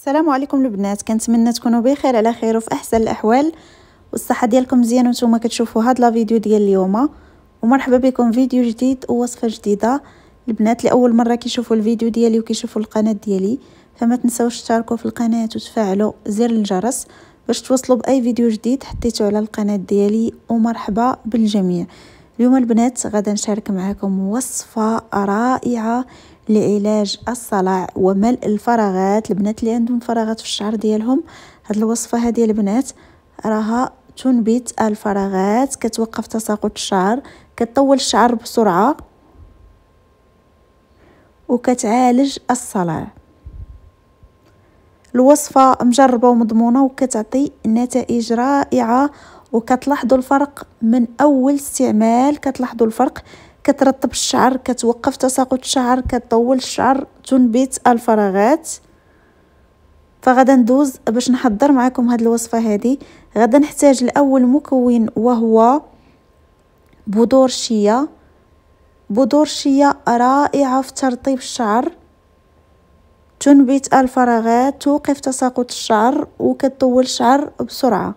السلام عليكم البنات كنتمنى تكونوا بخير على خير وفي أحسن الأحوال. والصحة ديالكم مزيان وأنتم كتشوفوا هاد لا فيديو ديال اليوم. ومرحبا بكم فيديو جديد ووصفة جديدة. البنات لأول مرة كيشوفوا الفيديو ديالي وكيشوفوا القناة ديالي فما تنساوش تشاركوا في القناة وتفعلوا زر الجرس باش توصلوا بأي فيديو جديد حطيته على القناة ديالي. ومرحبا بالجميع. اليوم البنات غدا نشارك معكم وصفة رائعة لعلاج الصلع وملء الفراغات. البنات اللي عندهم فراغات في الشعر ديالهم هاد الوصفة هذه البنات راها تنبت الفراغات كتوقف تساقط الشعر كتطول الشعر بسرعة وكتعالج الصلع. الوصفة مجربة ومضمونة وكتعطي نتائج رائعة وكتلاحظوا الفرق من أول استعمال كتلاحظوا الفرق كترطب الشعر كتوقف تساقط الشعر كتطول الشعر تنبت الفراغات. فغدا ندوز باش نحضر معكم هاد الوصفة هذه غدا نحتاج الأول مكون وهو بذور الشيا بذور الشيا رائعة في ترطيب الشعر. تنبت الفراغات توقف تساقط الشعر وكتطول الشعر بسرعة.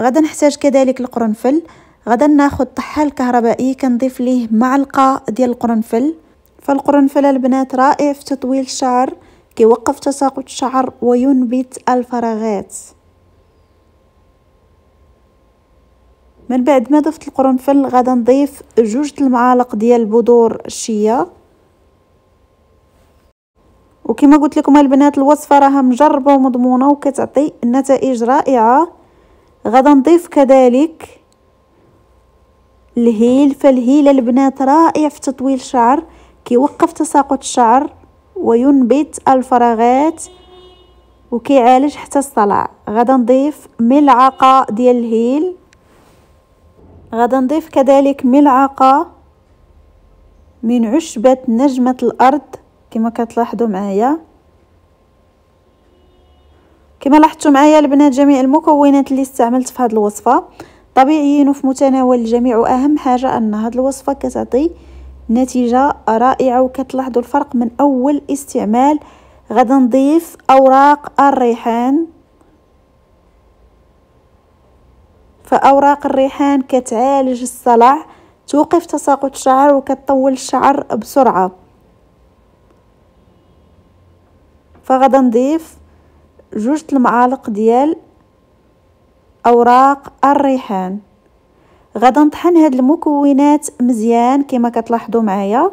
غدا نحتاج كذلك القرنفل. غدا ناخذ طحال كهربائي كنضيف ليه معلقة ديال القرنفل. فالقرنفل البنات رائع في تطويل الشعر كيوقف تساقط الشعر وينبت الفراغات. من بعد ما ضفت القرنفل غدا نضيف جوج المعالق ديال بذور الشيا وكما قلت لكم البنات الوصفة راها مجربة ومضمونة وكتعطي نتائج رائعة. غدا نضيف كذلك الهيل فالهيل البنات رائع في تطويل الشعر كيوقف تساقط الشعر وينبت الفراغات وكيعالج حتى الصلع. غدا نضيف ملعقة ديال الهيل. غدا نضيف كذلك ملعقة من عشبة نجمة الأرض كما كتلاحظوا معايا. كما لاحظتوا معايا البنات جميع المكونات اللي استعملت في هذه الوصفة. طبيعيين وفي متناول الجميع واهم حاجة أن هذه الوصفة كتعطي نتيجة رائعة وكتلاحظوا الفرق من أول استعمال. غدا نضيف أوراق الريحان. فأوراق الريحان كتعالج الصلع توقف تساقط الشعر وكتطول الشعر بسرعة. فغدا نضيف جوج المعالق ديال أوراق الريحان. غدا نطحن هاد المكونات مزيان كما كتلاحظوا معايا.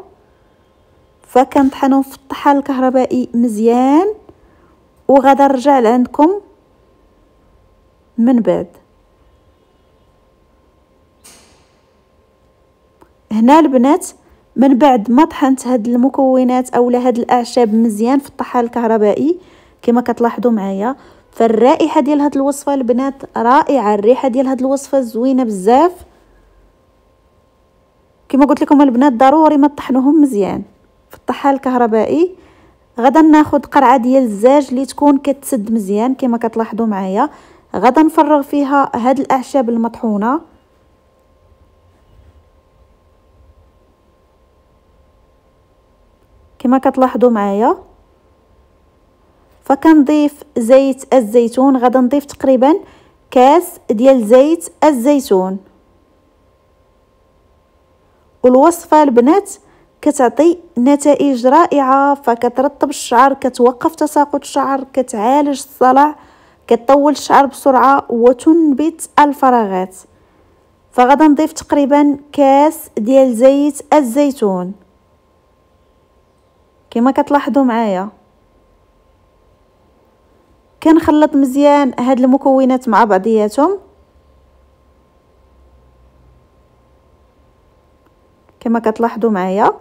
فكنطحنهم في الطحال الكهربائي مزيان. وغدا نرجع لعندكم من بعد. هنا البنات من بعد ما طحنت هاد المكونات اولا هاد الأعشاب مزيان في الطحال الكهربائي كما كتلاحظوا معايا فالرائحة ديال هاد الوصفة البنات رائعة الريحة ديال هاد الوصفة زوينة بزاف. كما قلت لكم البنات ضروري ما تطحنوهم مزيان. في الطحال الكهربائي غدا ناخذ قرعة ديال الزاج اللي تكون كتسد مزيان كما كتلاحظوا معايا. غدا نفرغ فيها هاد الأعشاب المطحونة. كما كتلاحظوا معايا فكنضيف زيت الزيتون غدا نضيف تقريبا كاس ديال زيت الزيتون. والوصفة البنات كتعطي نتائج رائعة فكترطب الشعر كتوقف تساقط الشعر كتعالج الصلع كتطول الشعر بسرعة وتنبت الفراغات. فغدا نضيف تقريبا كاس ديال زيت الزيتون. كما كتلاحظوا معايا. كنخلط مزيان هاد المكونات مع بعضياتهم. كما كتلاحظوا معايا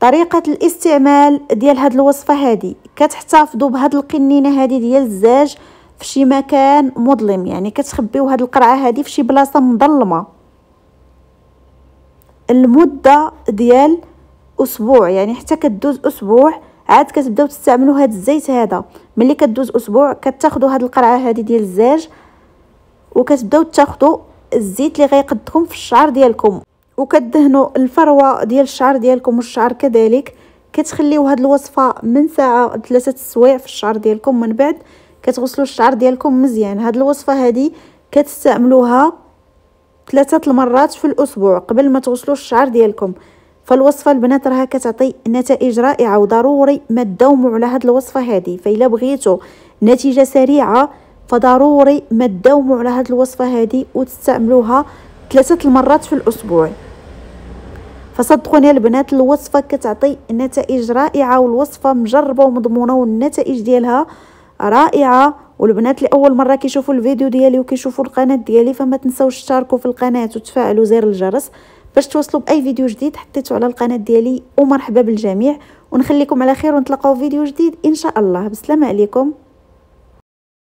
طريقة الاستعمال ديال هاد الوصفة هذه كتحتفظوا بهاد القنينة هذه ديال الزاج في شي مكان مظلم يعني كتخبيو هاد القرعة هذه في شي بلاصة مظلمة. المدة ديال أسبوع يعني حتى كدوز أسبوع عاد كتبداو تستعملوا هذا الزيت هذا. ملي كدوز أسبوع كتاخذوا هاد القرعة هذه ديال الزاج وكتبداو تاخذوا الزيت اللي غيقدكم في الشعر ديالكم. وكدهنوا الفروة ديال الشعر ديالكم والشعر كذلك. كتخليو هاد الوصفة من ساعة ثلاثة السوايع في الشعر ديالكم من بعد. كتغسلوا الشعر ديالكم مزيان. هاد الوصفة هادي كتستعملوها ثلاثة المرات في الأسبوع قبل ما تغسلوا الشعر ديالكم. فالوصفه البنات راها كتعطي نتائج رائعة وضروري ما تداوموا على هاد الوصفه هذه فإلا بغيتوا نتيجة سريعة فضروري ما تداوموا على هاد الوصفة هذه وتستعملوها ثلاثة المرات في الأسبوع. فصدقوني البنات الوصفة كتعطي نتائج رائعة والوصفة مجربة ومضمونة والنتائج ديالها رائعة. والبنات اللي أول مرة كيشوفوا الفيديو ديالي وكيشوفوا القناة ديالي فما تنساوش تشاركوا في القناة وتفعلوا زر الجرس. باش توصلوا بأي فيديو جديد حطيته على القناة ديالي ومرحبا بالجميع ونخليكم على خير ونتلاقاو فيديو جديد إن شاء الله. بسلامة عليكم.